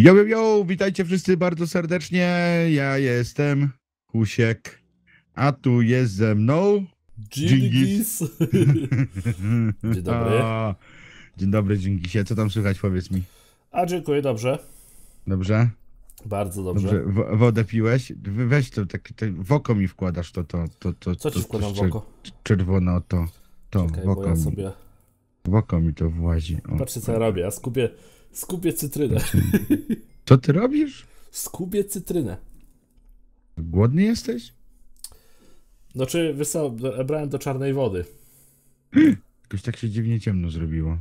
Yo, yo, yo, witajcie wszyscy bardzo serdecznie. Ja jestem Husiek, a tu jest ze mną Dżingis. Dzień dobry. A, Dzień dobry, Dżingisie. Co tam słychać, powiedz mi. A dziękuję, dobrze. Dobrze? Bardzo dobrze. Dobrze. Wodę piłeś? We- Weź to, tak, tak, w oko mi wkładasz to, to, to, to. Co ci to, wkładam w oko? Czerwono to, to, Czekaj, w oko, ja mi, sobie... w oko mi to włazi. O. Patrzcie co ja robię, ja skupię, skupię cytrynę. Co ty robisz? Skupię cytrynę. Głodny jesteś? Znaczy, wiesz co, do- brałem do czarnej wody. Jakoś tak się dziwnie ciemno zrobiło.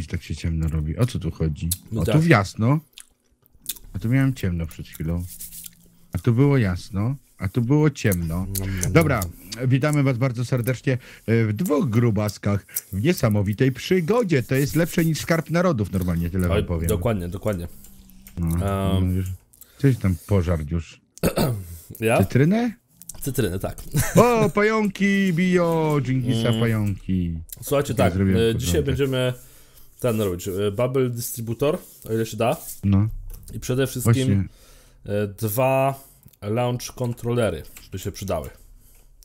Się tak się ciemno robi? O co tu chodzi? No o, tak. tu jasno. A tu miałem ciemno przed chwilą. A tu było jasno. A tu było ciemno. Nom, nom, Dobra, nom. witamy was bardzo serdecznie e, w dwóch grubaskach w niesamowitej przygodzie. To jest lepsze niż Skarb Narodów normalnie, tyle wam powiem. dokładnie, dokładnie. No, no, już. Coś tam pożar już. Ja? Cytrynę? Cytrynę, tak. O, pająki biją! Dżingisa Mm. pająki. Słuchajcie, tak, porządek. dzisiaj będziemy ten robić, e, Bubble Distributor, o ile się da. No, I przede wszystkim właśnie. dwa launch kontrolery by się przydały.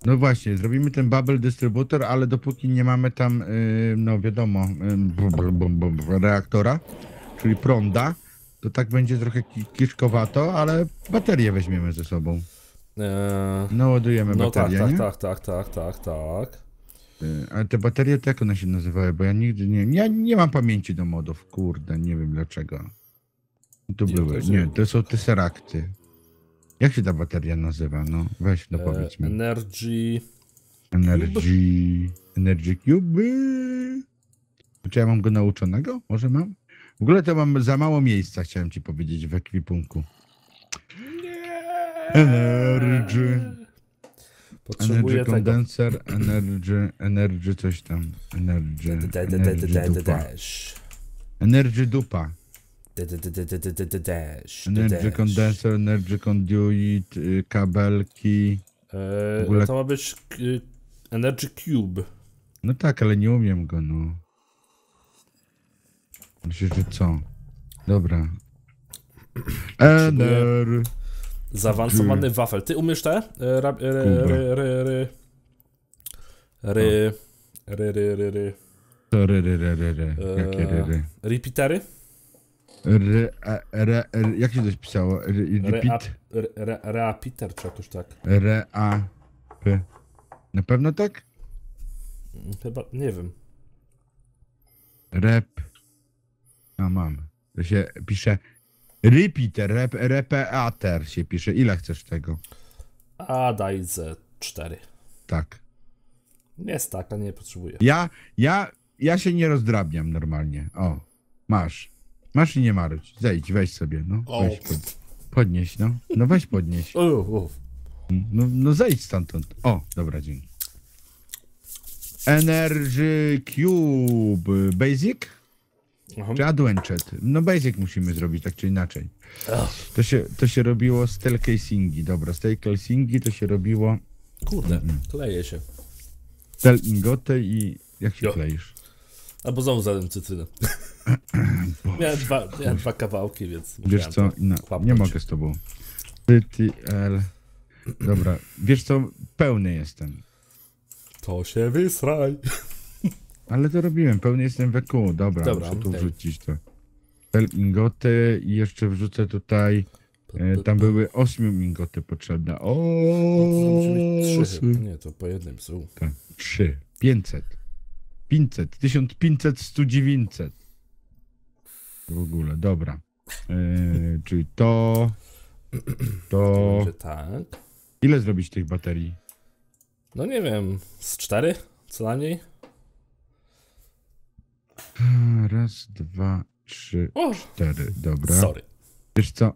No właśnie, zrobimy ten bubble dystrybutor, ale dopóki nie mamy tam, y, no wiadomo, y, b- reaktora, czyli prąda, to tak będzie trochę ki- kiszkowato, ale baterię weźmiemy ze sobą. E, No ładujemy No tak, baterię, tak, nie? tak, tak, tak, tak, tak. Y, Ale te baterie, to jak one się nazywały? Bo ja nigdy nie, ja nie mam pamięci do modów, kurde, nie wiem dlaczego. Tu Nie, były, to nie, to są Tesseracty. Jak się ta bateria nazywa? No, weź, no E, powiedz mi. Energy. Energy. Energy Cube. Czy ja mam go nauczonego? Może mam? W ogóle to mam za mało miejsca, chciałem ci powiedzieć, w ekwipunku. Energy. Energy Potrzebuję tego. condenser, energy, energy coś tam. Energy, energy dupa. Energy dupa. Energy condenser, energy conduit, y, kabelki. Ogóle... To ma być energy cube. No tak, ale nie umiem go, no. Myślę, że co? Dobra. Ener. Zaawansowany wafel. Ty umiesz te? Ry, ry, ry, ry. Ry, ry, ry, ry. Ry, ry, ry, Ry, e, re, re, jak się to pisało? Repeat? Re- re- Repeater czy jakoś tak. Re, a, p. Na pewno tak? Chyba, nie wiem. Rep. A mam. To się pisze repeater, rep, repeater się pisze. Ile chcesz tego? A daj ze 4. Tak. Nie jest tak, a nie potrzebuję. Ja, ja, ja się nie rozdrabniam normalnie. O, masz. Masz i nie marudź. Zejdź, weź sobie, no. Weź, pod, podnieś, no. No weź podnieś. No, no zejdź stamtąd. O, dobra, dzięki. Energy Cube. Basic? Aha. Czy Adwenched? No basic musimy zrobić, tak czy inaczej. To się, to się robiło z casingi. Dobra, z casingi to się robiło Kurde, Mhm. kleje się. tel ingoty i jak się Jo. kleisz? Albo znowu zadałem cytrynę. miałem, dwa, miałem dwa kawałki, więc Wiesz co, no, nie mogę z tobą. PTL. Dobra, wiesz co, pełny jestem. To się wysraj. Ale to robiłem, pełny jestem w EQ. Dobra, Dobra, muszę tu okej. wrzucić to. Tel ingoty i jeszcze wrzucę tutaj, e, tam były 8 ingoty potrzebne. O, mieć trzy. Nie, to po jednym są. Tak, 3, 500, 500, 1500, 100, 900. W ogóle, dobra. E, czyli to, to... Będzie tak. Ile zrobić tych baterii? No nie wiem, z cztery co najmniej. Raz, dwa, trzy, O, cztery. Dobra. sorry. Wiesz co?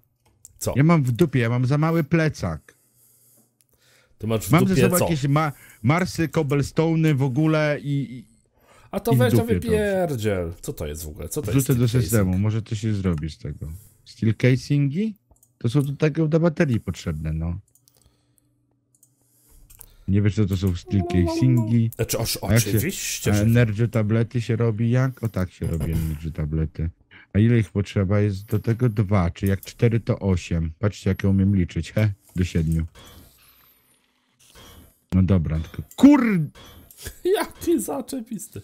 Co? Ja mam w dupie, ja mam za mały plecak. Ty masz w Mam ze dupie sobą co? jakieś ma Marsy, cobblestone'y w ogóle i, i A to weź to wypierdziel. Co to jest w ogóle? Co to wrzucę do systemu. Może to się zrobi z tego. Steel casingi? To są do tego do baterii potrzebne, no. Nie wiesz, co to są steel casingi. Znaczy, oż, jak się- oczywiście, że energy tablety się robi jak? O tak się robi energy tablety. A ile ich potrzeba? Jest do tego dwa, czy jak cztery to osiem. Patrzcie, jak ja umiem liczyć, he? Do siedmiu. No dobra, tylko kur... Jaki zaczepisty.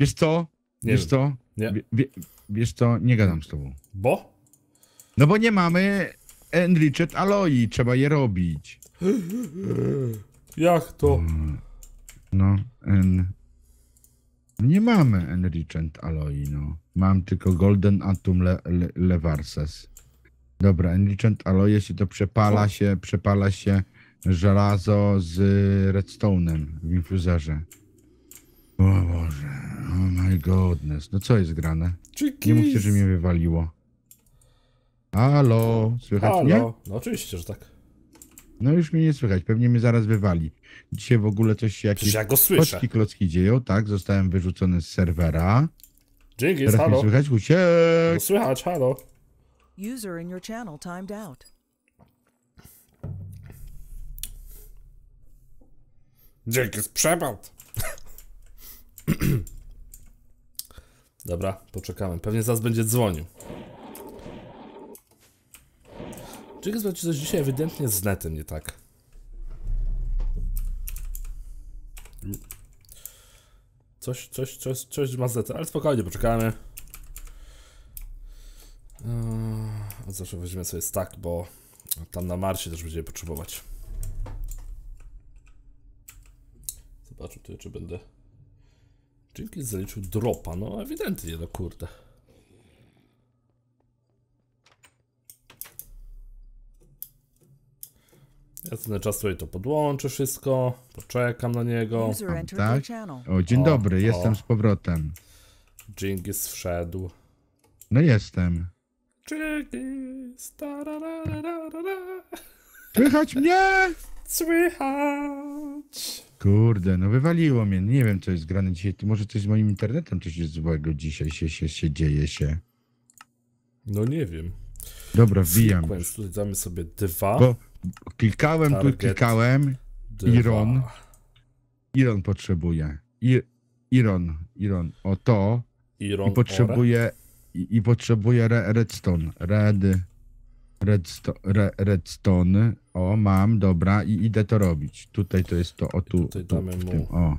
Wiesz co? Nie wiesz wiem. co? Nie. Wie, wie, wiesz co? Nie gadam z tobą. Bo? No bo nie mamy Enriched Aloi, trzeba je robić. Jak to? No, en... Nie mamy Enriched Aloi, no. Mam tylko Golden Atom Le, Le, Levarses. Dobra, Enriched Alloy, jeśli to przepala Co? się, przepala się żelazo z redstone'em w infuzerze. O Boże, oh my godness. No co jest grane? Nie mówcie, że mnie wywaliło. Halo, słychać mnie? Halo. No oczywiście, że tak. No już mnie nie słychać, pewnie mnie zaraz wywali. Dzisiaj w ogóle coś się jakieś Przecież ja go słyszę. kocki klocki dzieją, tak? Zostałem wyrzucony z serwera. Dzięki, mnie halo. słychać? Uciek! No słychać, halo. User in your channel timed out. Dzięki, sprzedał. Dobra, poczekamy. Pewnie zaraz będzie dzwonił. Dzięki, zobaczyć coś dzisiaj ewidentnie z netem nie tak. Coś, coś, coś, coś ma z netem, ale spokojnie, poczekamy. Eee, zawsze weźmiemy sobie stack, bo tam na Marsie też będziemy potrzebować. Zobaczę tutaj, czy będę. Dzięki zaliczył dropa, no ewidentnie, no kurde. Ja ten czas tutaj to podłączę wszystko, poczekam na niego. Tak? O, dzień O, dobry, o. jestem z powrotem. Dżingis wszedł. No jestem. Tararararara. Słychać mnie? Słychać. Kurde, no wywaliło mnie. Nie wiem, co jest grane dzisiaj. Może coś z moim internetem coś jest złego dzisiaj się, się, się dzieje się. No nie wiem. Dobra, wbijam. Sequence, tutaj damy sobie dwa. Bo klikałem, tu klikałem. dwa. Iron. Iron potrzebuje. I, Iron, Iron. O to. Iron I potrzebuje, i, i potrzebuje re, redstone. Red, redsto, re, redstone. O, mam, dobra, i idę to robić. Tutaj to jest to, o tu, tutaj tu damy mu- tym, o.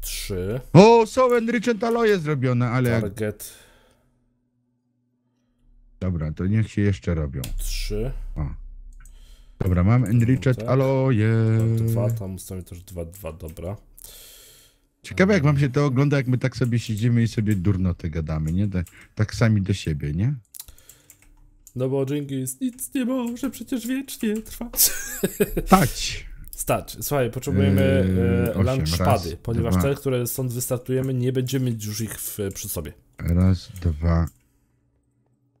Trzy. O, są enriched alloye zrobione, ale jak... Target Dobra, to niech się jeszcze robią. trzy. O. Dobra, mam enriched tak. alloye. Dwa, tam ustawię też dwa, dwa, dobra. Ciekawe, jak wam się to ogląda, jak my tak sobie siedzimy i sobie durnotę gadamy, nie? Tak, tak sami do siebie, nie? No bo Dżingis nic nie może przecież wiecznie trwać. Stać! Stać. Słuchaj, potrzebujemy Yy, e, Raz, ponieważ dwa. te, które stąd wystartujemy, nie będziemy mieć już ich w, przy sobie. Raz, dwa,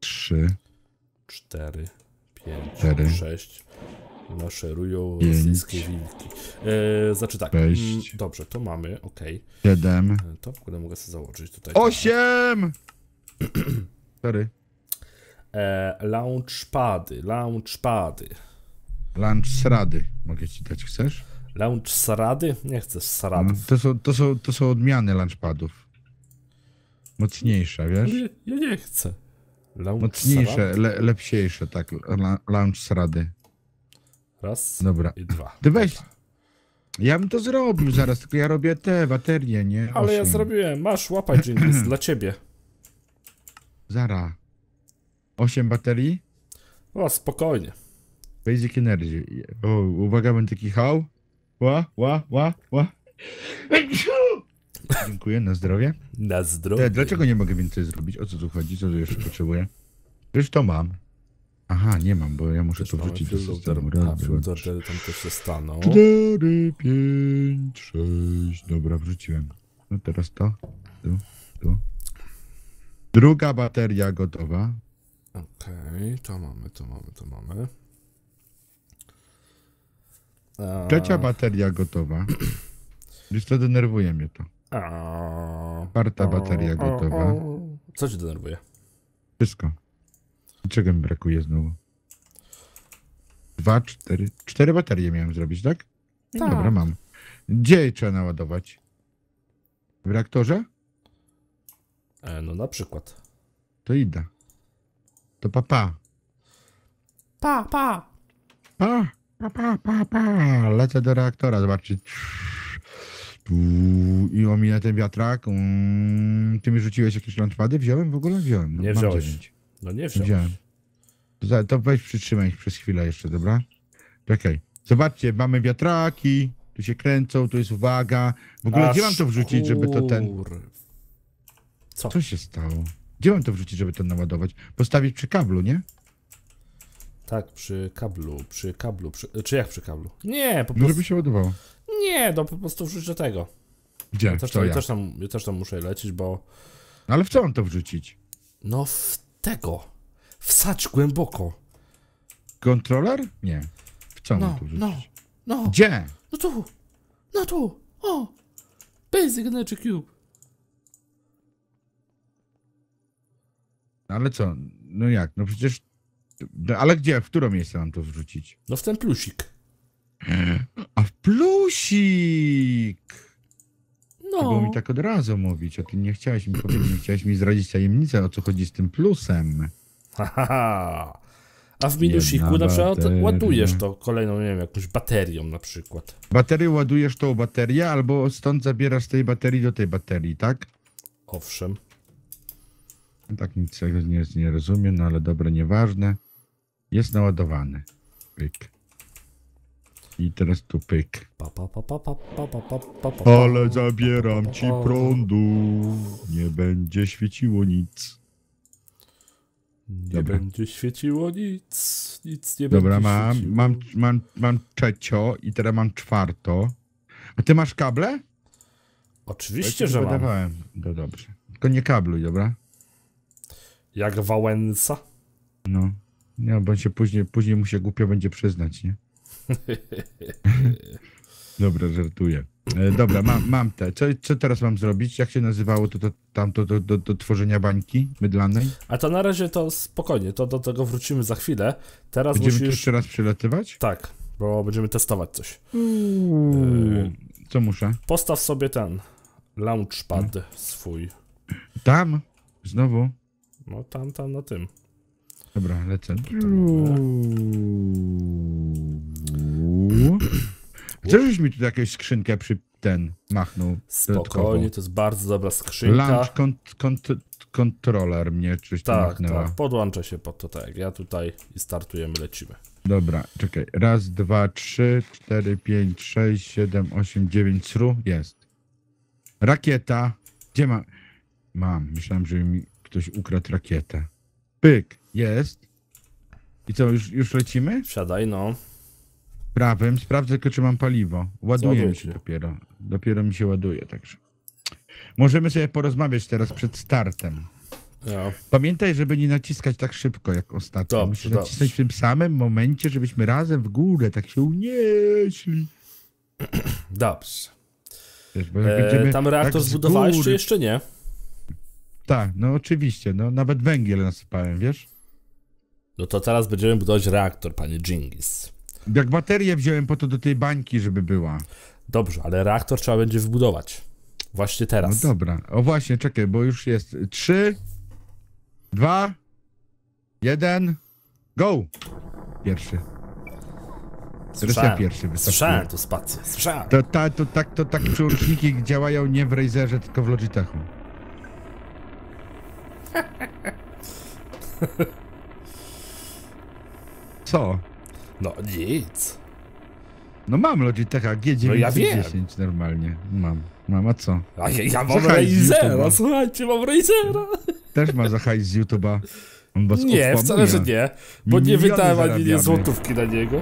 trzy, Cztery, pięć, Cztery. sześć. Maszerują Pięć. rosyjskie wilki. E, znaczy tak. Sześć. mm, Dobrze, to mamy, okej. siedem, E, To w ogóle mogę sobie założyć tutaj. osiem! Sorry. E, launchpady, launchpady. Lunch srady. Mogę ci dać, chcesz? Launch sarady? Nie chcę No, saradów. to, są, to, są, to są odmiany lunchpadów. Mocniejsze, wiesz? Nie, ja nie chcę. Launch Mocniejsze, le, lepsiejsze, tak. la- Lunch srady. Raz Dobra. i dwa. Ty weź. Ja bym to zrobił zaraz, tylko ja robię te baterie, nie? Ale ja Osiem. zrobiłem. Masz, łapaj Jenkins, dla ciebie. Zara. 8 baterii? O, spokojnie. Basic Energy. O, uwaga, będę kichał. Ła, ła, ła, ła. Dziękuję, na zdrowie. Na zdrowie. Dlaczego nie mogę więcej zrobić? O co tu chodzi? Co tu jeszcze potrzebuję? Już to mam. Aha, nie mam, bo ja muszę Też to wrzucić do systemu. ordery tam też się staną. cztery, pięć, sześć. Dobra, wrzuciłem. No teraz to. Tu, tu. Druga bateria gotowa. Okej, to mamy, to mamy, to mamy. A, Trzecia bateria gotowa. Już to denerwuje mnie to. a, Czwarta bateria gotowa. Co cię denerwuje? Wszystko. Czego mi brakuje znowu? Dwa, cztery. Cztery baterie miałem zrobić, tak? Tak. Dobra, mam. Gdzie je trzeba naładować? W reaktorze? E, no na przykład. To idę. To papa. Pa, pa. Pa, pa, pa, pa, pa. Lecę do reaktora zobaczyć. Tu i ominę ten wiatrak. Mm, ty mi rzuciłeś jakieś launchpady? Wziąłem w ogóle? Wziąłem. Nie Mam wziąłeś. dziewięć. No nie wziął. Wziąłem. To, weź przytrzymaj ich przez chwilę jeszcze, dobra? Czekaj. Zobaczcie, mamy wiatraki. Tu się kręcą, tu jest uwaga. W ogóle Aż gdzie mam to wrzucić, żeby to ten... Co? Co się stało? Gdzie mam to wrzucić, żeby to naładować? Postawić przy kablu, nie? Tak, przy kablu, przy kablu, przy... czy jak przy kablu? Nie, po No, prostu... żeby się ładowało. Nie, no po prostu wrzuć do tego. Gdzie? Ja też, Co tam, ja, też tam, ja też tam muszę lecieć, bo... Ale w co mam to wrzucić? No w tego. Wsadź głęboko. Kontroler? Nie. W co mam No, to wrzucić? no, no, Gdzie? no tu, no tu, o. Basic Energy Cube. Ale co? No jak? No przecież... No, ale gdzie? W które miejsce mam to wrzucić? No w ten plusik. A w plusik! Było No. mi tak od razu mówić, a ty nie chciałeś mi powiedzieć, nie chciałeś mi zdradzić tajemnicę, o co chodzi z tym plusem. Haha. A w minusiku na przykład bateria. ładujesz to kolejną, nie wiem, jakąś baterią na przykład. Baterię ładujesz tą baterię, albo stąd zabierasz tej baterii do tej baterii, tak? Owszem tak niczego nie, nie rozumiem, no ale dobre, nieważne. Jest naładowany. Pyk. I teraz tu pyk. Ale zabieram ci prądu. Nie będzie świeciło nic. Nie Dobra. będzie świeciło nic. Nic nie Dobra, będzie mam, świeciło. mam, mam, mam trzecio i teraz mam czwarto. A ty masz kable? Oczywiście, ja że mam. No dobrze. Tylko nie kabluj, dobra? Jak Wałęsa. No. Nie, bo się później, później mu się głupio będzie przyznać, nie? Dobra, żartuję. E, dobra, mam, mam te. Co, co teraz mam zrobić? Jak się nazywało to, to tamto do, do, do tworzenia bańki mydlanej? A to na razie to spokojnie, to do tego wrócimy za chwilę. Teraz Będziemy musisz... jeszcze raz przylatywać? Tak, bo będziemy testować coś. Uuu. Co muszę? Postaw sobie ten launchpad Hmm. swój. Tam? Znowu? No tam, tam na tym. Dobra, lecę. Chcesz mi tu jakąś skrzynkę przy ten machnął? Spokojnie, to jest bardzo dobra skrzynka. Launch kont, kont, controller mnie coś Tak, machnęła. tak, podłączę się pod to tak. Ja tutaj i startujemy, lecimy. Dobra, czekaj. Raz, dwa, trzy, cztery, pięć, sześć, siedem, osiem, dziewięć. Sru? Jest. Rakieta. Gdzie mam? Mam. Myślałem, że mi ktoś ukradł rakietę. Pyk. Jest. I co, już, już lecimy? Wsiadaj, no. Prawym. Sprawdzę tylko, czy mam paliwo. Ładuje mi się dopiero. Dopiero mi się ładuje, także. Możemy sobie porozmawiać teraz przed startem. Ja. Pamiętaj, żeby nie naciskać tak szybko jak ostatnio. Dobrze, Musisz dobrze. nacisnąć w tym samym momencie, żebyśmy razem w górę tak się unieśli. Dobrze. Wiesz, E, tam reaktor tak zbudowałeś, czy jeszcze nie? Tak, no oczywiście, no nawet węgiel nasypałem, wiesz? No to teraz będziemy budować reaktor, panie Jingis. Jak baterię wziąłem po to do tej bańki, żeby była. Dobrze, ale reaktor trzeba będzie wybudować. Właśnie No teraz. dobra. O właśnie, czekaj, bo już jest trzy, dwa, jeden, go! Pierwszy. Teraz ja Słyszałem, pierwszy wystartuję. słyszałem tu spację, słyszałem. To, ta, to, tak, to tak przełączniki działają nie w Razerze, tylko w Logitechu. Co? No nic. No mam Logitecha G910 No ja wiem. normalnie. Mam. Mam, a co? A ja, ja mam Razera, słuchajcie, mam Razera. Też ma za hajs z YouTube'a. On was Nie, wcale, że nie, bo nie wydałem ani nie złotówki na niego.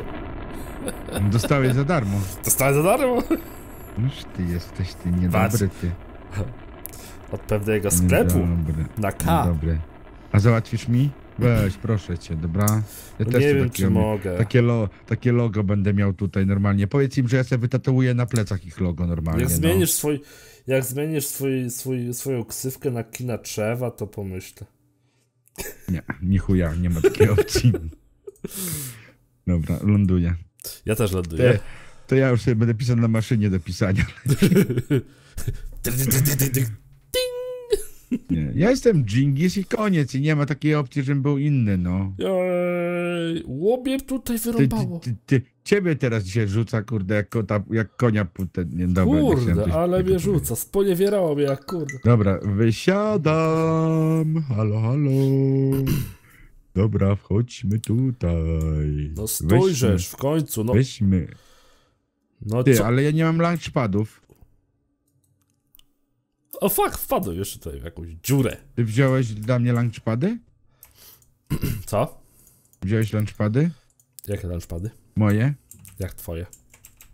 Dostałeś za darmo. Dostałem za darmo. Noż ty jesteś, ty niedobry, ty. Od pewnego sklepu. Niedobry. Na K. Dobry. A załatwisz mi? Weź, proszę cię, dobra? Ja No też nie wiem, takie, czy mogę. Takie, lo, takie logo będę miał tutaj normalnie. Powiedz im, że ja sobie wytatuuję na plecach ich logo normalnie. Jak no. zmienisz swój, jak zmienisz swój, swój, swoją ksywkę na kina Trzewa, to pomyślę. Nie, ni chuja, nie ma takiej opcji. Dobra, ląduję. Ja też ląduję. Ty, to ja już sobie będę pisał na maszynie do pisania. Nie. Ja jestem Dżingis i koniec. I nie ma takiej opcji, żebym był inny, no. Ej, łobie tutaj Ty, ty, wyrąbało. ty, ty, ciebie teraz dzisiaj rzuca, kurde, jak, kota, jak konia puten. Nie, dobra, nie Kurde, coś ale mnie rzuca. Sponiewierało mnie jak kurde. Dobra, wysiadam. Halo, halo. Dobra, wchodźmy tutaj. No stójrzesz w końcu, no. Weźmy. No Ty, co? ale ja nie mam launchpadów. O fuck, wpadłem jeszcze tutaj w jakąś dziurę. Ty wziąłeś dla mnie launchpady? Co? Wziąłeś launchpady? Jakie lunchpady? Moje? Jak twoje?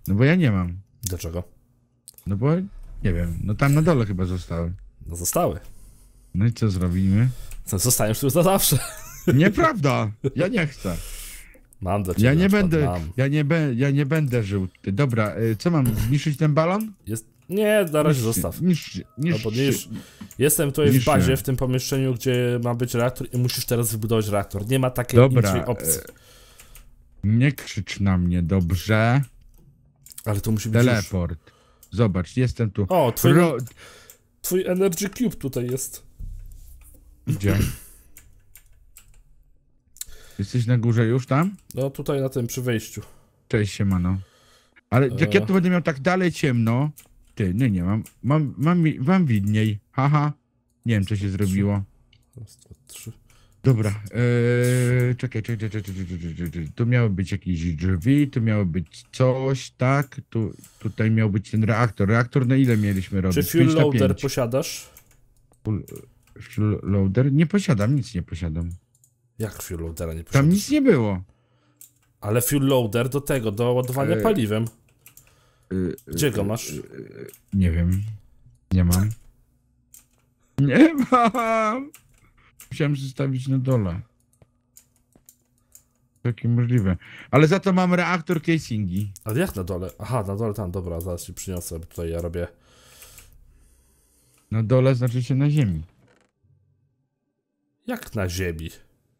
No bo ja nie mam. Dlaczego? No bo nie wiem, no tam na dole chyba zostały. No zostały. No i co zrobimy? Co, Zostaniesz tu już na zawsze. Nieprawda! Ja nie chcę. Mam dla ciebie Ja nie lunchpad, będę, Mam. ja nie, be, ja nie będę żył. Dobra, y, co mam, zniszczyć ten balon? Jest... Nie, na razie Niszczy, zostaw. Niszczy, niszczy. Niż... Jestem tutaj w Niszczy. bazie, w tym pomieszczeniu, gdzie ma być reaktor i musisz teraz wybudować reaktor. Nie ma takiej Dobra, opcji. e, Nie krzycz na mnie, dobrze? Ale to musi być już... Teleport. Zobacz, jestem tu. O, twój, Ro... twój Energy Cube tutaj jest. Gdzie? Jesteś na górze już tam? No tutaj na tym przy wejściu. Cześć, siemano. Ale jak ja tu będę miał tak dalej ciemno... Ty, nie, nie, mam, mam, mam, mam widniej. Haha. Nie wiem, co się zrobiło. Raz, dwa, trzy. Dobra, eee, czekaj, czekaj, czekaj, czekaj, czekaj, czekaj, czekaj. Tu miały być jakieś drzwi, tu miało być coś, tak? Tu, tutaj miał być ten reaktor. Reaktor na ile mieliśmy robić? Czy fuel 5 na loader 5. posiadasz? Fuel loader? Nie posiadam, nic nie posiadam. Jak fuel loadera nie Tam posiadasz? nic nie było. Ale fuel loader do tego, do ładowania E, paliwem. Y, Gdzie go masz? Nie wiem. Nie mam. Nie mam! Musiałem zostawić na dole. Takie możliwe. Ale za to mam reaktor casingi. Ale jak na dole? Aha, na dole tam, dobra, zaraz ci przyniosę, bo tutaj ja robię... Na dole znaczy się na ziemi. Jak na ziemi?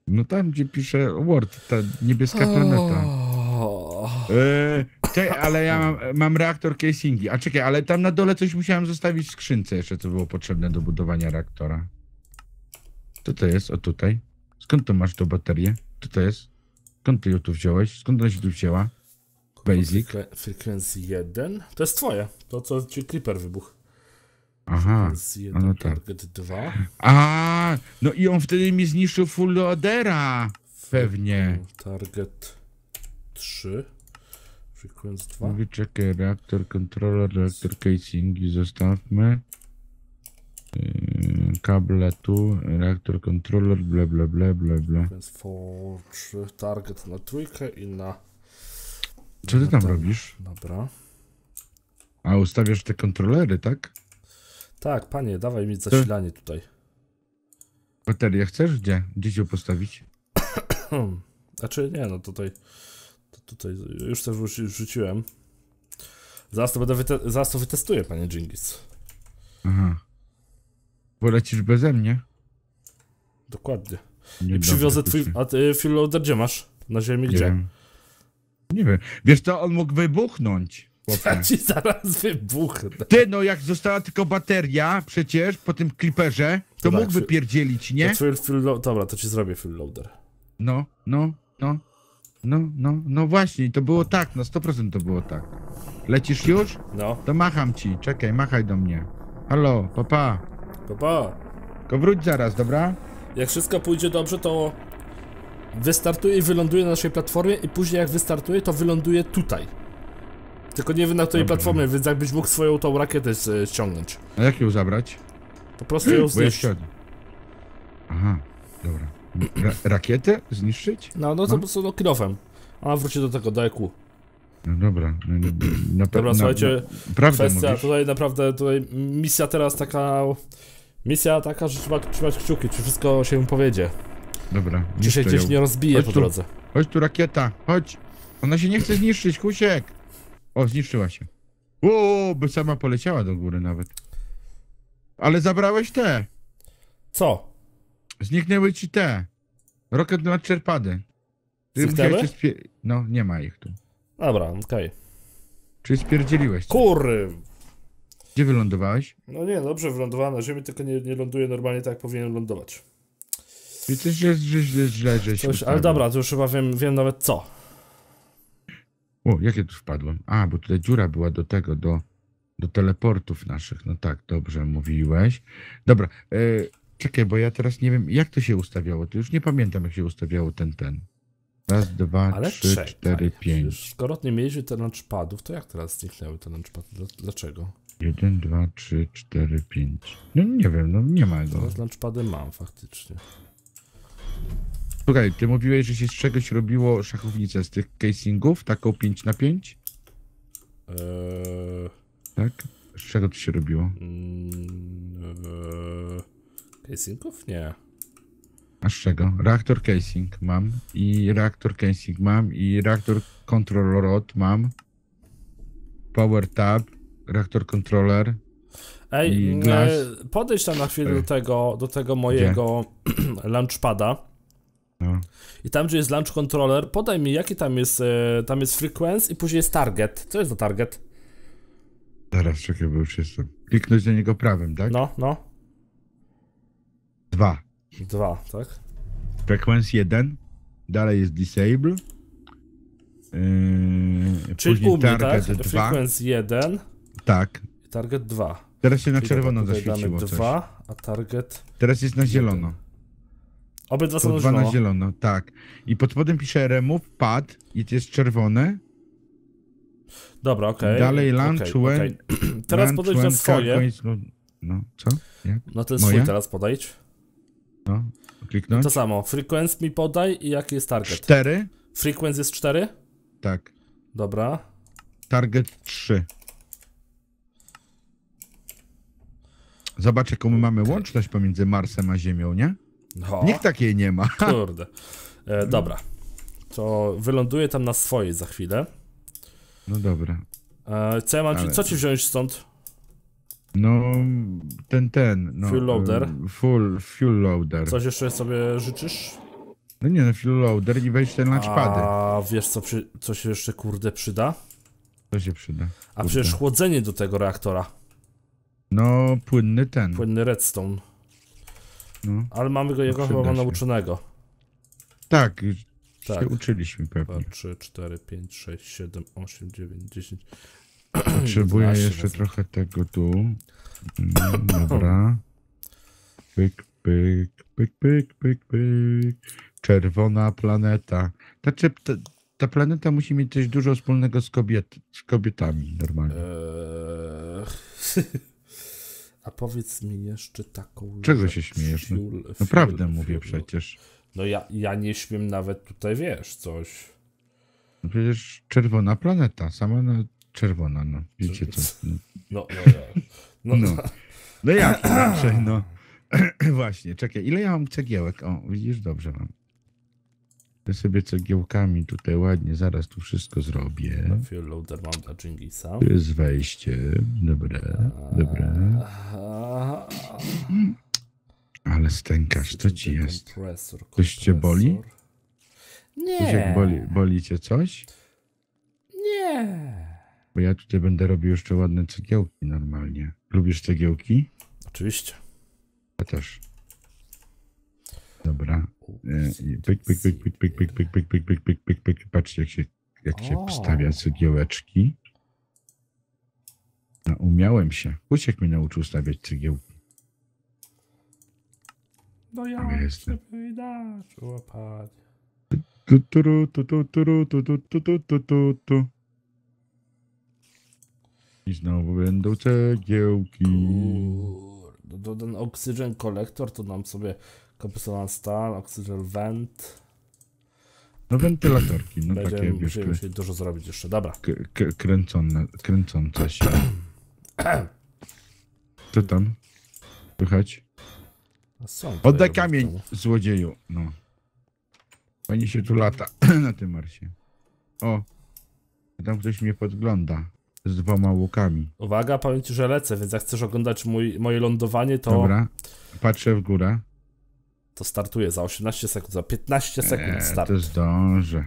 No tam, gdzie pisze Word, ta niebieska planeta. O, Eee, czekaj, ale ja mam, mam reaktor casingi. A czekaj, ale tam na dole coś musiałem zostawić w skrzynce jeszcze, co było potrzebne do budowania reaktora. Co to jest? O tutaj. Skąd to masz tą baterię? Co to jest? Skąd ty ją tu wziąłeś? Skąd ona się tu wzięła? Basic. Frequency 1. To jest twoje. To co ci Creeper wybuchł. Aha. Frequency no 1, tak. target 2. A, no i on wtedy mi zniszczył full loadera. Pewnie. Target 3. Frequency 2. Mówię, czekaj, reaktor, controller, reaktor casingi zostawmy. Yy, kable tu, reaktor, controller, ble, ble, ble, ble, ble. 4, 3. Target na trójkę i na... Co ty tam ten. robisz? Dobra. A, ustawiasz te kontrolery, tak? Tak, panie, dawaj mi zasilanie tutaj. Baterię chcesz? Gdzie? Gdzie cię postawić? Znaczy nie, no tutaj... Tutaj już też wrzuci- wrzuciłem. Zaraz to, będę wyte- zaraz to wytestuję, panie Jingis. Aha. Bo lecisz beze mnie? Dokładnie. Nie I przywiozę twój... A ty fuel loader gdzie masz? Na ziemi Nie gdzie? wiem. Nie wiem. Wiesz co, on mógł wybuchnąć. Ja ci zaraz wybuchnę. Ty, no jak została tylko bateria przecież po tym clipperze, to To mógł wypierdzielić, nie? To lo- Dobra, to ci zrobię fuel loader. No, no, no. No, no, no właśnie, to było tak, na 100% to było tak. Lecisz już? No, To macham ci, czekaj, machaj do mnie. Halo, papa. pa, pa. Tylko wróć zaraz, dobra? Jak wszystko pójdzie dobrze, to wystartuje i wyląduje na naszej platformie i później jak wystartuje, to wyląduje tutaj. Tylko nie wiem na której platformie, więc jakbyś mógł swoją tą rakietę z- ściągnąć. A jak ją zabrać? Po prostu ją Bo ja. Aha, dobra. Ra rakietę zniszczyć? No, no to po prostu no, kilofem. A wróci do tego, do EQ. No dobra. No, no, na, Dobra, na, słuchajcie, na, prawdę kwestia mówisz? tutaj naprawdę, tutaj misja teraz taka... Misja taka, że trzeba trzymać kciuki, czy wszystko się powiedzie. Dobra, Czy się gdzieś ją. nie rozbije Chodź po tu. drodze. Chodź tu rakieta, chodź. Ona się nie chce zniszczyć, Husiek. O, zniszczyła się. O, by sama poleciała do góry nawet. Ale zabrałeś te. Co? Zniknęły ci te. Rocket Launcher pady. Zniknęły? się No, nie ma ich tu. Dobra, okej. Czyli spierdzieliłeś. Kury! Gdzie wylądowałeś? No nie, dobrze wylądowałem na ziemi, tylko nie, nie ląduje normalnie tak, jak powinien lądować. I też jest źle, źle, źle Coś, ale dobra, to już chyba wiem, wiem nawet co. O, jak ja tu wpadłem? A, bo tutaj dziura była do tego, do, do teleportów naszych. No tak, dobrze mówiłeś. Dobra, e, czekaj, bo ja teraz nie wiem, jak to się ustawiało. To już nie pamiętam, jak się ustawiało ten, ten. Raz, dwa, Ale trzy, czekaj, cztery, pięć. skoro nie mieliśmy te launchpadów, to jak teraz zniknęły te launchpady? Dla- Dlaczego? Jeden, dwa, trzy, cztery, pięć. No nie wiem, no nie ma go. Teraz launchpady mam faktycznie. Słuchaj, ty mówiłeś, że się z czegoś robiło szachownicę z tych casingów, taką 5 na 5 Eee, tak? Z czego to się robiło? mm, eee, casingów? Nie. A z czego? Reaktor casing mam i reaktor casing mam i reaktor control rod mam. Power tab, reaktor controller. Ej, e, glass. podejdź tam na chwilę do tego, do tego mojego launchpada. No. I tam, gdzie jest launch controller, podaj mi, jaki tam jest, e, tam jest frequency i później jest target. Co jest za target? Zaraz czekaj, bo już jestem. Kliknąć do niego prawym, tak? No, no. Dwa. Dwa, tak? Frequency 1. Dalej jest disable. Yy, Czyli u mnie, tak? target 2. Frequency 1 Tak. target 2. Teraz się na Czyli czerwono zaświeciło coś. 2, a target... Teraz jest na zielono. Obydwa są na dwa na zielono. zielono, tak. I pod spodem pisze remove pad i to jest czerwone. Dobra, okej. Dalej okej, launch when- okej. Teraz podejdź na swoje. No, no, co? Jak? No ten Moje? swój teraz podejdź. No, kliknąć. To samo. Frequency mi podaj i jaki jest target. Cztery. Frequency jest 4? Tak. Dobra. Target 3. Zobacz, jaką my mamy łączność pomiędzy Marsem a Ziemią, nie? No, Nikt takiej nie ma. kurde. E, dobra. To wyląduję tam na swojej za chwilę. No dobra. E, co ja mam ci, Ale- co ci wziąć stąd? No, ten, ten. No, Fuel loader? e, Full, fuel loader. Coś jeszcze sobie życzysz? No nie, no, fuel loader i wejść ten launchpady. A wiesz co, przy, co się jeszcze kurde przyda? To się przyda. A Kurde. przecież chłodzenie do tego reaktora. No, płynny ten. Płynny redstone. No. Ale mamy go jego chyba nauczonego. Tak, Tak. się uczyliśmy 2, pewnie. 3, 4, 5, 6, 7, 8, 9, 10. Potrzebuję 12 jeszcze wezmę. trochę tego tu. Mm, Dobra. Pyk, pyk, pyk, pyk, pyk, pyk. Czerwona planeta. Znaczy, ta, ta planeta musi mieć coś dużo wspólnego z, kobiet, z kobietami normalnie. Eee... A powiedz mi jeszcze taką. Czego się śmiejesz? No, Naprawdę fuel- mówię fuel- przecież. No ja, ja nie śmiem nawet tutaj, wiesz, coś. No Przecież czerwona planeta, sama na czerwona, no. Wiecie co? No, No, no, ja. no, No. no jak no. Właśnie, czekaj, ile ja mam cegiełek? O, widzisz, dobrze mam. Ja sobie cegiełkami tutaj ładnie, zaraz tu wszystko zrobię. no. Fuel loader mam dla Jingisa. Tu jest wejście. Dobre, dobre. Ale stękasz, co ci jest? Coś cię boli? kompresor. Coś jak Nie. boli, boli cię coś? Nie. Bo ja tutaj będę robił jeszcze ładne cegiełki normalnie. Lubisz cegiełki? Oczywiście. Ja też. Dobra. E, Pyk, pyk, pyk, pyk, pyk, pyk, pyk, pyk, pyk, pyk, pyk, pyk, pyk. Patrzcie, jak się, jak się wstawia cegiełeczki. No, umiałem się. Kusiek mnie nauczył stawiać cegiełki. No ja sobie inaczej łapać. Tu, turu, tu, tu, turu, tu, tu, tu, tu, tu, tu, tu. I znowu będą cegiełki. To ten oxygen collector to nam sobie kompresowany stan, oxygen vent. No wentylatorki, no takie Będziemy wiesz, musieli, krę, musieli dużo zrobić jeszcze. Dobra. kręcone, kręcące się. Co tam? Słychać? Oddaj kamień, domu. złodzieju. No. Fajnie się tu lata na tym Marsie. O, tam ktoś mnie podgląda z dwoma łukami. Uwaga, powiem ci, że lecę, więc jak chcesz oglądać mój, moje lądowanie, to, Dobra, patrzę w górę. to startuję za 18 sekund, za 15 sekund Eee, start. to zdążę.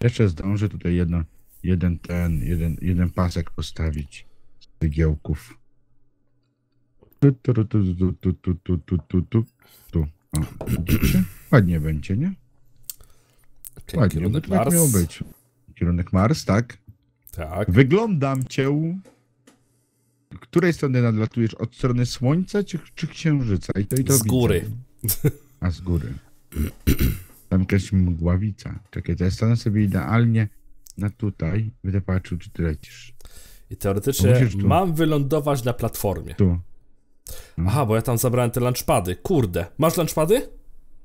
Jeszcze zdążę tutaj jedno, jeden ten, jeden, jeden pasek postawić. Wygiełków. Tu, tu, tu, tu, tu, tu, tu, tu, tu, tu. O, widzicie? Ładnie będzie, nie? Okay, Ładnie, kierunek tak Mars. miało być. Kierunek Mars, tak? Tak. Wyglądam cię. Której strony nadlatujesz? Od strony Słońca czy, czy Księżyca? I to, i to Z widzę. góry. A z góry. Tam jakaś mgławica. Czekaj, to ja stanę sobie idealnie na tutaj. Będę patrzył, czy ty lecisz. I teoretycznie mam wylądować na platformie. Tu. Aha, bo ja tam zabrałem te lunchpady. Kurde. Masz lunchpady?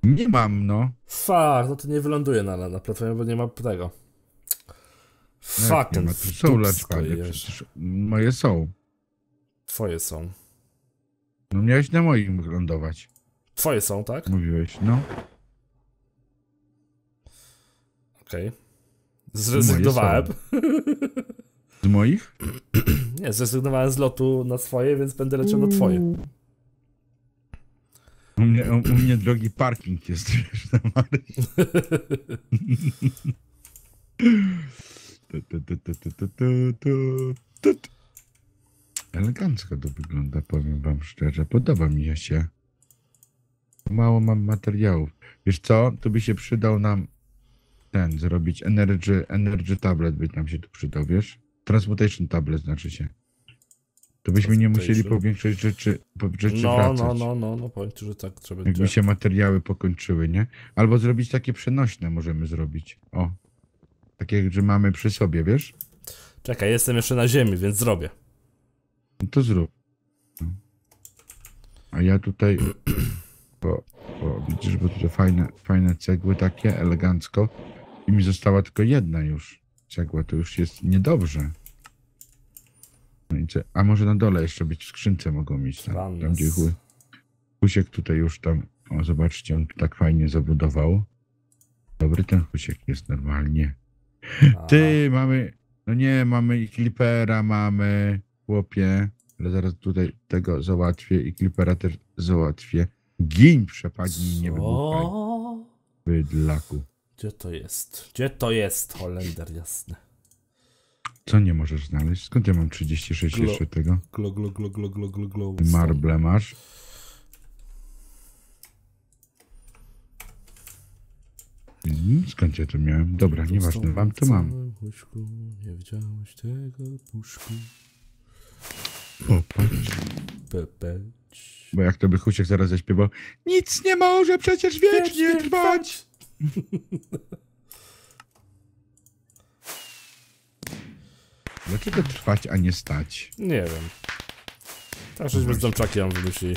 Nie mam, no. Fuck, no to nie wyląduję na, na platformie, bo nie ma tego. Ma, tu są laczpady. Przecież moje są. Twoje są. No miałeś na moim lądować. Twoje są, tak? Mówiłeś, no. Okej. Zrezygnowałem. Z moich? Nie, zrezygnowałem z lotu na swoje, więc będę leciał na twoje. U mnie, u, u mnie drogi parking jest, wiesz, na. Elegancko to wygląda, powiem wam szczerze. Podoba mi się. Mało mam materiałów. Wiesz co, tu by się przydał nam ten, zrobić energy, energy tablet by nam się tu przydał, wiesz? Transportation tablet znaczy się. To byśmy nie musieli po większość rzeczy, po rzeczy no, wracać. No, no, no, no, powiem ci, że tak trzeba Jakby się materiały pokończyły, nie? Albo zrobić takie przenośne możemy zrobić. O, takie, że mamy przy sobie, wiesz? Czekaj, jestem jeszcze na ziemi, więc zrobię. No to zrób. A ja tutaj. Bo, bo widzisz, bo tutaj fajne, fajne cegły takie, elegancko. I mi została tylko jedna już cegła, to już jest niedobrze. No? A może na dole jeszcze być w skrzynce mogą mieć tam, tam gdzie chu- Husiek tutaj już tam, o zobaczcie, on tak fajnie zabudował. Dobry ten Husiek jest normalnie. Ty, mamy, no nie, mamy i Clippera, mamy, chłopie, ale zaraz tutaj tego załatwię i Clippera też załatwię. Gin przepadnij, nie wybuchaj, bydlaku. Gdzie to jest? Gdzie to jest? Holender, jasne. Co nie możesz znaleźć? Skąd ja mam 36 Glo- jeszcze tego? Glo, glo, glo, glo, glo, glo, glo. Marble masz. Mm, Skąd ja to miałem? Dobra, nieważne, mam to mam. Huśku, nie widziałeś tego puszku. Popatrz, Pepeć. bo jak to by Husiek zaraz zaśpiewał Nic nie może przecież wiecznie trwać! Dlaczego trwać, a nie stać? Nie wiem. Tak, żeśmy z Domczakiem wymyślili.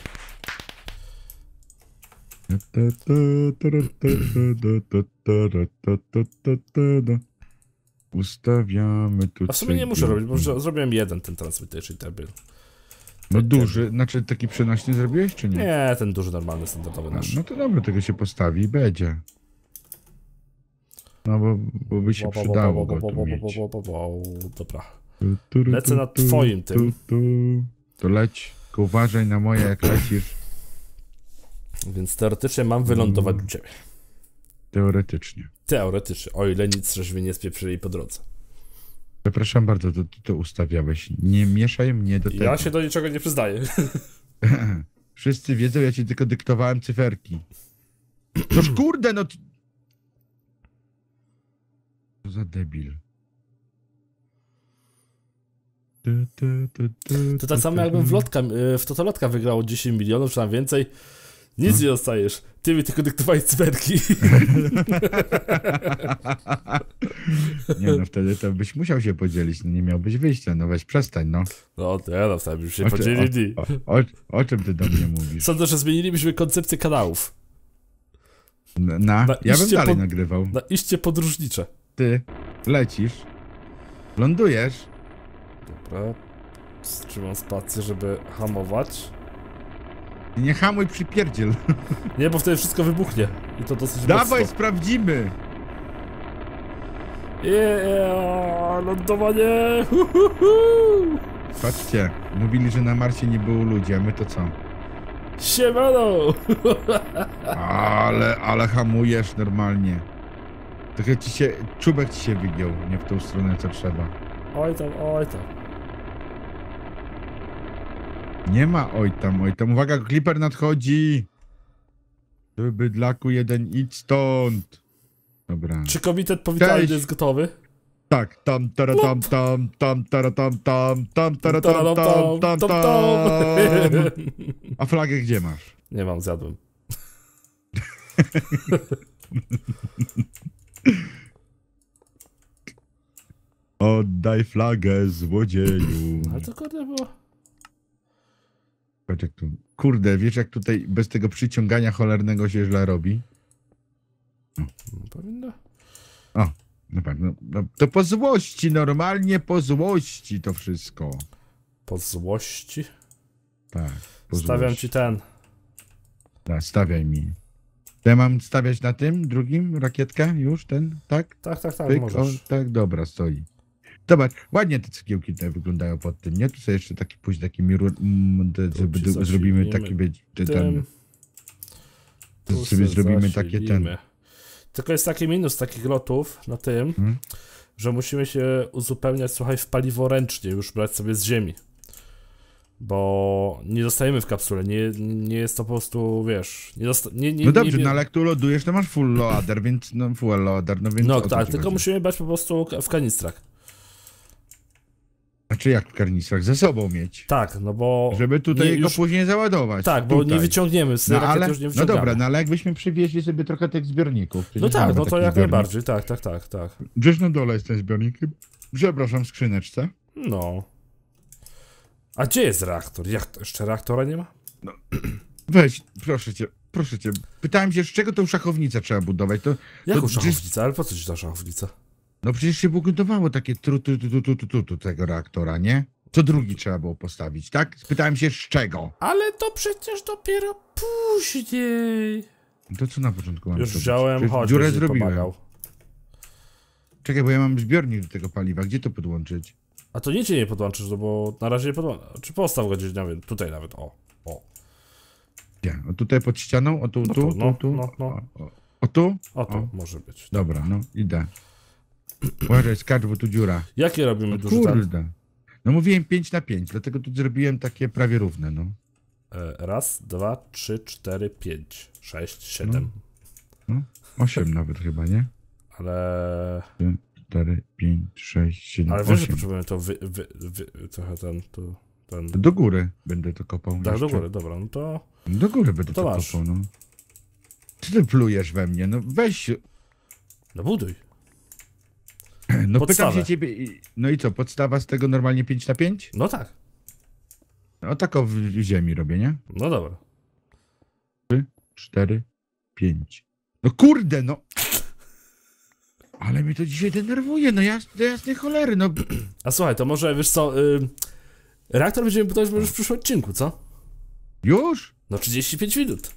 Ustawiamy tu. A w sumie nie muszę robić, bo że- zrobiłem jeden ten transmutation table. No duży, znaczy taki przenośny zrobiłeś, czy nie? Nie, ten duży, normalny, standardowy nasz. no to dobra, tego się postawi i będzie. No bo, bo by się Bo, bo, przydało bo, bo, bo, bo, bo, bo. Dobra. Lecę tu, twoim tym. To leć, uważaj na moje jak lecisz. Więc teoretycznie mam wylądować Mm. u ciebie. Teoretycznie. Teoretycznie, o ile nic żeśmy nie spieprzyli po drodze. Przepraszam bardzo, to ty to ustawiałeś. Nie mieszaj mnie do tego. Ja się do niczego nie przyznaję. Wszyscy wiedzą, ja ci tylko dyktowałem cyferki. Noż kurde, no... Co za debil. To tak samo jakbym w lotka, y, w Totolotka wygrało 10 milionów, czy tam więcej. Nic nie dostajesz. Ty mi tylko dyktowałeś cyferki. Nie no, wtedy to byś musiał się podzielić, no nie miałbyś wyjścia, no weź przestań, no. No teraz tam już się O, podzielili. O, o, o czym ty do mnie mówisz? Sądzę, że zmienilibyśmy koncepcję kanałów. Na, Na ja bym dalej pod- nagrywał. Na iście podróżnicze. Ty lecisz, lądujesz, Dobra. Trzymam spację, żeby hamować. Nie hamuj przypierdziel. Nie, bo wtedy wszystko wybuchnie. I to dosyć Dawaj, mocno. sprawdzimy. Yeah, lądowanie! Hu, hu, hu. Patrzcie, mówili, że na Marsie nie było ludzi, a my to co? Siemano! Ale, ale hamujesz normalnie. Trochę ci się, czubek ci się wygiął, nie w tą stronę co trzeba. Oj tam, oj tam. Nie ma oj tam, oj tam. Uwaga, Clipper nadchodzi. Ty bydlaku jeden, idź stąd. Dobra. Czy komitet powitalny Cześć. jest gotowy? Tak, tam, tara, tam, tam, tam, tara, tam, tam, tam, tara, tam, tam, tam, tam. A flagę gdzie masz? Nie mam, zjadłem. Oddaj flagę, złodzieju. Ale to kurde było... Patrz jak tu. Kurde, wiesz jak tutaj bez tego przyciągania cholernego się źle robi? No, powinno... O, no tak, no, no, to po złości, normalnie po złości to wszystko. Po złości. Tak, po Stawiam złości. ci ten. Tak, stawiaj mi. Ja mam stawiać na tym drugim rakietkę już, ten, tak? Tak, tak, tak, Pyk, o, możesz. tak, dobra, stoi. Zobacz, ładnie te cegiełki tutaj wyglądają pod tym, nie? Tu sobie jeszcze taki pójść taki miru, mm, ci zrobimy taki, Tym. to Tu sobie zrobimy takie ten. Tylko jest taki minus takich lotów na tym, Hmm? że musimy się uzupełniać, słuchaj, w paliwo ręcznie, już brać sobie z ziemi. Bo nie dostajemy w kapsule, nie, nie jest to po prostu, wiesz, nie dosta- nie, nie, No dobrze, nie, no ale jak tu lodujesz, to masz full loader, więc no full loader, no więc No tak, tylko chodzi? musimy brać po prostu w kanistrach. Znaczy jak w karnistrach, ze sobą mieć. Tak, no bo... Żeby tutaj nie, go już, później załadować. Tak, bo tutaj. nie wyciągniemy, z No, ale, już nie no wyciągamy. dobra, no ale jakbyśmy przywieźli sobie trochę tych zbiorników. No tak, mamy no to jak zbiornik. najbardziej, tak, tak, tak, tak. Gdzieś na dole jest ten zbiornik. Przepraszam, skrzyneczce. No. A gdzie jest reaktor? Jak to? Jeszcze reaktora nie ma? Weź, proszę cię, proszę cię. Pytałem się, z czego tą szachownicę trzeba budować. To, Jaką to szachownicę? Ale po co ci ta szachownica? No przecież się budowało takie tru, tu, tu, tu, tu, tu, tu, tu tego reaktora, nie? Co drugi trzeba było postawić, tak? Spytałem się, z czego? Ale to przecież dopiero później. To co na początku mam Już zrobić? wziąłem, chodź, Dziurę zrobiłem. pomagał. Czekaj, bo ja mam zbiornik do tego paliwa. Gdzie to podłączyć? A to nic nie podłączysz, no bo na razie nie podłączysz. Czy postaw go gdzieś, nie wiem, tutaj nawet, o. O, Gdzie? O tutaj pod ścianą? O tu, No tu, tu, tu, no, tu? no, no. O, o, o tu? o to O. może być. Dobra, no, idę. Uważaj, skacz, bo tu dziura. Jakie robimy ten? Kurde. No mówiłem 5 na 5, dlatego tu zrobiłem takie prawie równe, no. E, Raz, dwa, trzy, cztery, pięć, sześć, siedem. no. 8 nawet chyba, nie? Ale... 4, 5, 6, 7, Ale wiesz, że 8. potrzebujemy to wy, wy, wy, trochę ten, tu, ten... Do góry będę to kopał. Tak, do jeszcze. góry, dobra, no to... Do góry będę To to, kopał, no. Co ty plujesz we mnie? No weź. No buduj. No pytam Podstawę. się ciebie. No i co, podstawa z tego normalnie 5 na 5? No tak, No tak o w w ziemi robię, nie? no dobra. 4, 5. No kurde, no. Ale mnie to dzisiaj denerwuje, no jas, do jasnej cholery, no. A słuchaj, to może, wiesz co, y, reaktor będziemy budować może w przyszłym odcinku, co? Już? No 35 minut.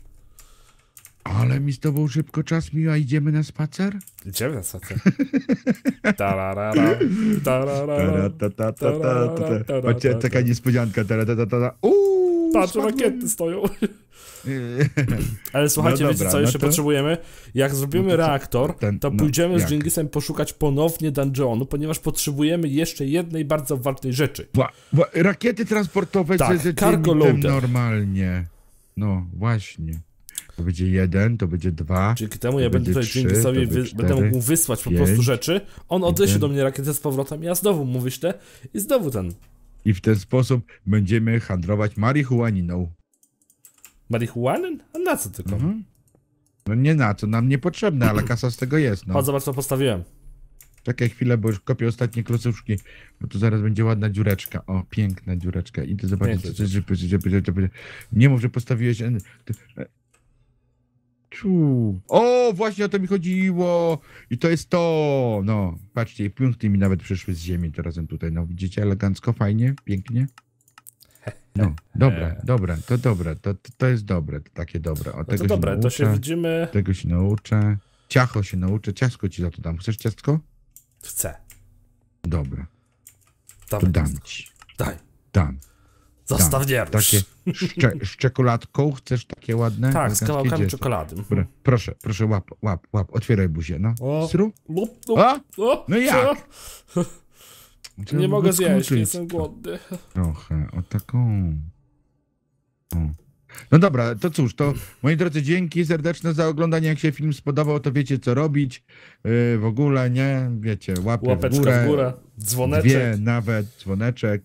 Ale mi z tobą szybko czas miła, idziemy na spacer? Idziemy na spacer. Tararara, tararara. Ta, ta, ta, ta, ta, ta, ta. Chodźcie, taka niespodzianka. Ta, ta, ta, ta, ta. Uuu, Patrz, rakiety stoją. Ale słuchajcie, No wiecie co no jeszcze to- potrzebujemy? Jak zrobimy No to reaktor, ten- to no, pójdziemy z jak? Dżingisem poszukać ponownie dungeonu, ponieważ potrzebujemy jeszcze jednej bardzo ważnej rzeczy. Wła, wła, rakiety transportowe Tak, z, z cargo limitem loader. normalnie. No, właśnie. To będzie jeden, to będzie dwa. Dzięki temu ja będę tutaj będzie wy, będę mógł wysłać po pięć, prostu rzeczy. On jeden. do mnie rakietę z powrotem, ja znowu mu wyślę i znowu ten I w ten sposób będziemy handlować marihuaniną. marihuanę? A na co tylko? Mhm. No nie na co, nam niepotrzebne, ale kasa z tego jest. No. Chodź, zobacz co postawiłem. Czekaj chwilę, bo już kopię ostatnie klocuszki, bo tu zaraz będzie ładna dziureczka. O, piękna dziureczka. Idę zobaczyć, co to jest. Nie mów, że postawiłeś... Ciu. O, właśnie o to mi chodziło! I to jest to! No, patrzcie, i punkty mi nawet przyszły z ziemi to razem tutaj. No, widzicie, elegancko, fajnie, pięknie. No, dobra, dobra, to dobre, to, to, jest dobre, to takie dobre. O, No to dobra, się to się nauczę, widzimy. Tego się nauczę. Ciacho się nauczę, ciastko ci za to dam. Chcesz ciastko? Chcę. Dobra, to dam ci. Daj. Dam. Zostaw nie rusz. Takie szcze, z czekoladką chcesz takie ładne? Tak, z kawałkami czekolady. Dobra, proszę, proszę, łap, łap, łap, otwieraj buzię, no. O. Sru? Lup. A? O, No jak? Nie mogę zjeść, skończyć jestem głodny. Trochę, o taką. No dobra, to cóż, to moi drodzy, dzięki serdeczne za oglądanie. Jak się film spodobał, to wiecie co robić. Yy, w ogóle, nie? Wiecie, łapy w Łapeczka górę. w górę, dzwoneczek. Dwie nawet, dzwoneczek,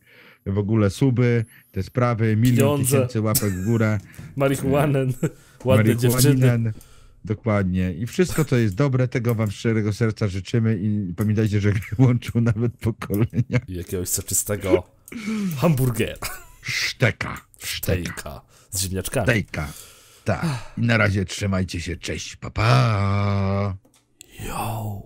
w ogóle suby, te sprawy, milion tysięcy łapek w górę. Marihuanę, ładne dziewczyny. Dokładnie. I wszystko, co jest dobre, tego wam z szczerego serca życzymy i pamiętajcie, że łączył nawet pokolenia. I jakiegoś soczystego hamburgera, Szteka. Szteka. tejka z ziemniaczkami. Sztejka. Tak. I na razie trzymajcie się. Cześć. Pa, pa. Yo.